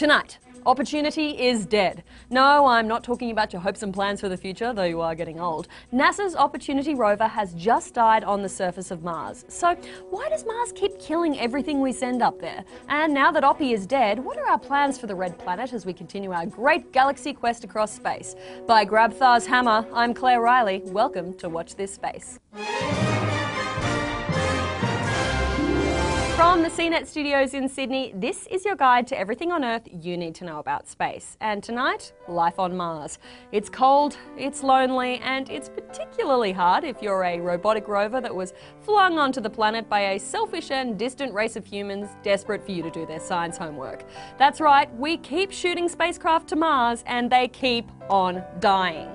Tonight, Opportunity is dead. No, I'm not talking about your hopes and plans for the future, though you are getting old. NASA's Opportunity rover has just died on the surface of Mars. So, why does Mars keep killing everything we send up there? And now that Oppie is dead, what are our plans for the Red Planet as we continue our great galaxy quest across space? By Grabthar's Hammer, I'm Claire Reilly. Welcome to Watch This Space. From the CNET studios in Sydney, this is your guide to everything on Earth you need to know about space. And tonight, life on Mars. It's cold, it's lonely, and it's particularly hard if you're a robotic rover that was flung onto the planet by a selfish and distant race of humans desperate for you to do their science homework. That's right, we keep shooting spacecraft to Mars and they keep on dying.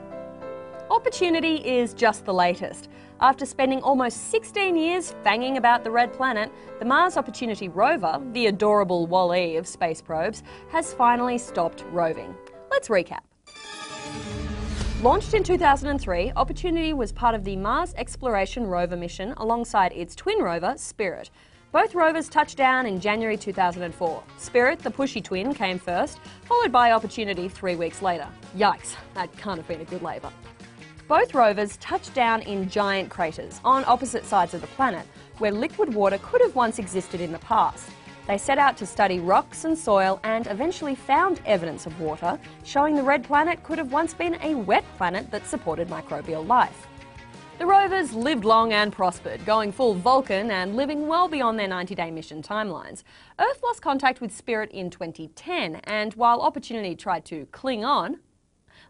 Opportunity is just the latest. After spending almost 16 years fanging about the red planet, the Mars Opportunity rover, the adorable WALL-E of space probes, has finally stopped roving. Let's recap. Launched in 2003, Opportunity was part of the Mars Exploration Rover mission alongside its twin rover, Spirit. Both rovers touched down in January 2004. Spirit, the pushy twin, came first, followed by Opportunity three weeks later. Yikes, that can't have been a good labour. Both rovers touched down in giant craters on opposite sides of the planet, where liquid water could have once existed in the past. They set out to study rocks and soil and eventually found evidence of water, showing the red planet could have once been a wet planet that supported microbial life. The rovers lived long and prospered, going full Vulcan and living well beyond their 90 day mission timelines. Earth lost contact with Spirit in 2010, and while Opportunity tried to cling on,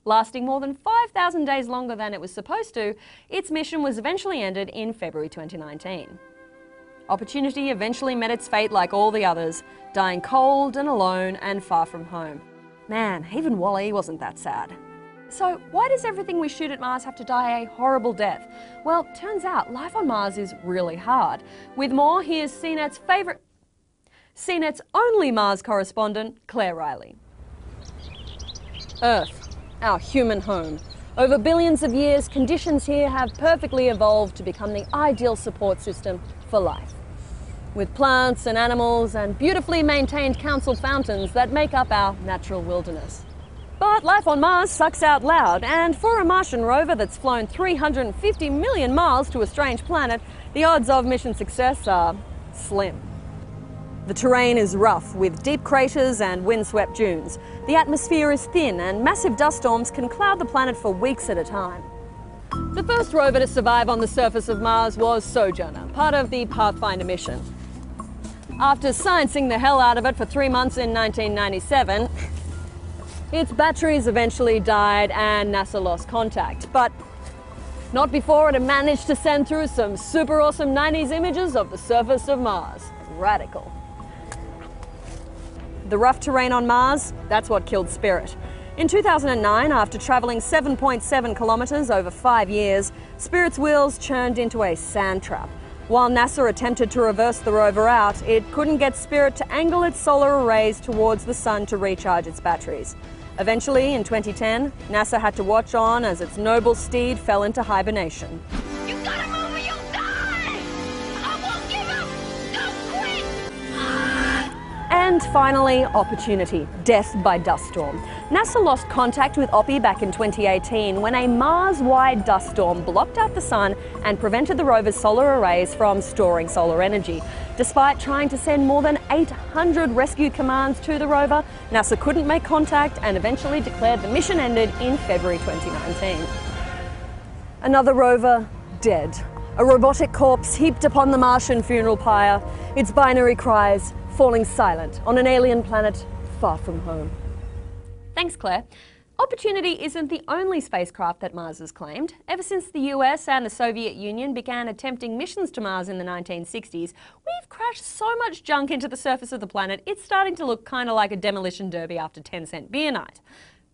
lasting more than 5,000 days longer than it was supposed to, its mission was eventually ended in February 2019. Opportunity eventually met its fate like all the others, dying cold and alone and far from home. Man, even WALL-E wasn't that sad. So, why does everything we shoot at Mars have to die a horrible death? Well, turns out life on Mars is really hard. With more, here's CNET's favourite. CNET's only Mars correspondent, Claire Reilly. Earth our human home. Over billions of years, conditions here have perfectly evolved to become the ideal support system for life. With plants and animals and beautifully maintained council fountains that make up our natural wilderness. But life on Mars sucks out loud, and for a Martian rover that's flown 350 million miles to a strange planet, the odds of mission success are slim. The terrain is rough, with deep craters and windswept dunes. The atmosphere is thin, and massive dust storms can cloud the planet for weeks at a time. The first rover to survive on the surface of Mars was Sojourner, part of the Pathfinder mission. After sciencing the hell out of it for three months in 1997, its batteries eventually died and NASA lost contact. But not before it had managed to send through some super awesome 90s images of the surface of Mars. Radical. The rough terrain on Mars, that's what killed Spirit. In 2009, after travelling 7.7 kilometres over five years, Spirit's wheels churned into a sand trap. While NASA attempted to reverse the rover out, it couldn't get Spirit to angle its solar arrays towards the sun to recharge its batteries. Eventually, in 2010, NASA had to watch on as its noble steed fell into hibernation. And finally, opportunity, death by dust storm. NASA lost contact with Oppie back in 2018 when a Mars-wide dust storm blocked out the sun and prevented the rover's solar arrays from storing solar energy. Despite trying to send more than 800 rescue commands to the rover, NASA couldn't make contact and eventually declared the mission ended in February 2019. Another rover dead. A robotic corpse heaped upon the Martian funeral pyre. Its binary cries, falling silent on an alien planet far from home. Thanks, Claire. Opportunity isn't the only spacecraft that Mars has claimed. Ever since the US and the Soviet Union began attempting missions to Mars in the 1960s, we've crashed so much junk into the surface of the planet, it's starting to look kind of like a demolition derby after 10 cent beer night.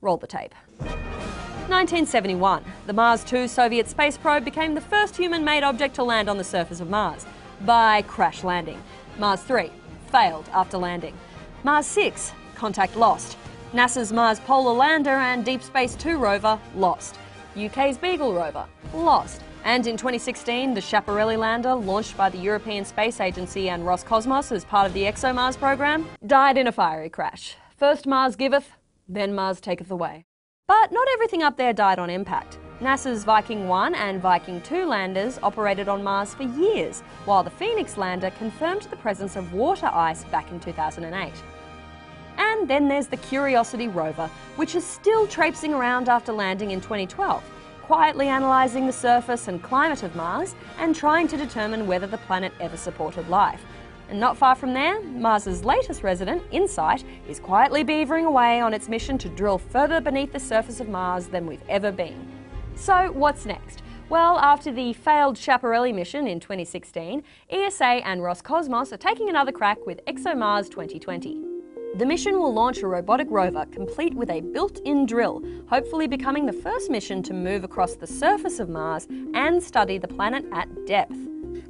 Roll the tape. 1971, the Mars 2 Soviet space probe became the first human-made object to land on the surface of Mars by crash landing. Mars 3, failed after landing. Mars 6, contact lost. NASA's Mars Polar Lander and Deep Space 2 rover, lost. UK's Beagle rover, lost. And in 2016, the Schiaparelli lander, launched by the European Space Agency and Roscosmos as part of the ExoMars program, died in a fiery crash. First Mars giveth, then Mars taketh away. But not everything up there died on impact. NASA's Viking 1 and Viking 2 landers operated on Mars for years, while the Phoenix lander confirmed the presence of water ice back in 2008. And then there's the Curiosity rover, which is still traipsing around after landing in 2012, quietly analysing the surface and climate of Mars and trying to determine whether the planet ever supported life. And not far from there, Mars's latest resident, InSight, is quietly beavering away on its mission to drill further beneath the surface of Mars than we've ever been. So, what's next? Well, after the failed Schiaparelli mission in 2016, ESA and Roscosmos are taking another crack with ExoMars 2020. The mission will launch a robotic rover complete with a built-in drill, hopefully becoming the first mission to move across the surface of Mars and study the planet at depth.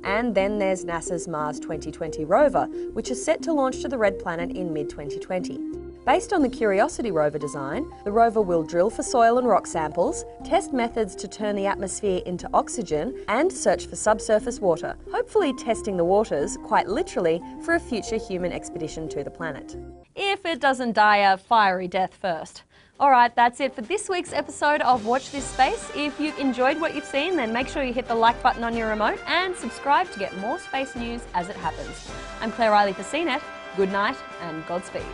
And then there's NASA's Mars 2020 rover, which is set to launch to the Red Planet in mid-2020. Based on the Curiosity rover design, the rover will drill for soil and rock samples, test methods to turn the atmosphere into oxygen, and search for subsurface water, hopefully testing the waters, quite literally, for a future human expedition to the planet. If it doesn't die a fiery death first. Alright, that's it for this week's episode of Watch This Space. If you've enjoyed what you've seen, then make sure you hit the like button on your remote and subscribe to get more space news as it happens. I'm Claire Reilly for CNET. Good night and Godspeed.